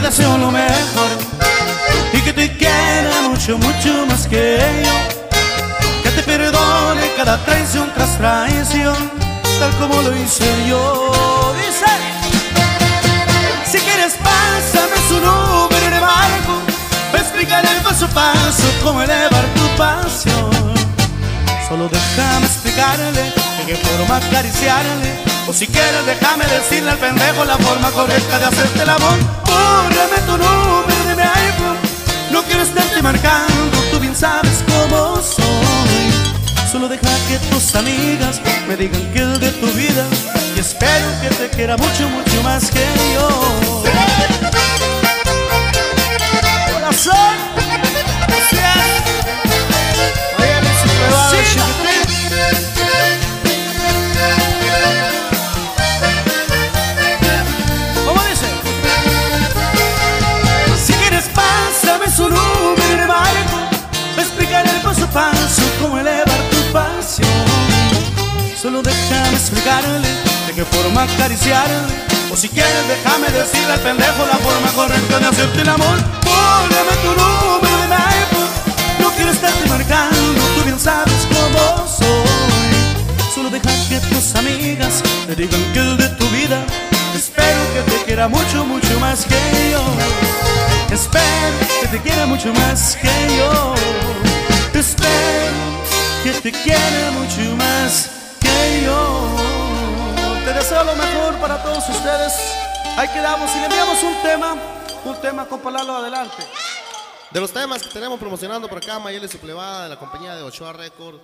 te deseo lo mejor y que te quiera mucho, mucho más que yo. Que te perdone cada traición tras traición, tal como lo hice yo. Dice, si quieres pásame su número de barco, me explicaré paso a paso cómo elevar tu pasión. Solo déjame explicarle de qué forma acariciarle o si quieres déjame decirle al pendejo la forma correcta de hacerte el amor Bórrame tu número de mi No quiero estarte marcando, tú bien sabes cómo soy. Solo deja que tus amigas me digan que es de tu vida Y espero que te quiera mucho, mucho más que yo Déjame explicarle de qué forma acariciarle. O si quieres déjame decirle al pendejo la forma correcta de hacerte el amor. Póngame tu número de iPhone. No quiero estarte marcando, tú bien sabes cómo soy. Solo deja que tus amigas te digan que es de tu vida. Espero que te quiera mucho, mucho más que yo. Espero que te quiera mucho más que yo. Espero que te quiera mucho más Te deseo lo mejor para todos ustedes. Ahí quedamos y le enviamos un tema, un tema con Palalo adelante. De los temas que tenemos promocionando por acá, Mayel y su plebada de la compañía de Ochoa Record.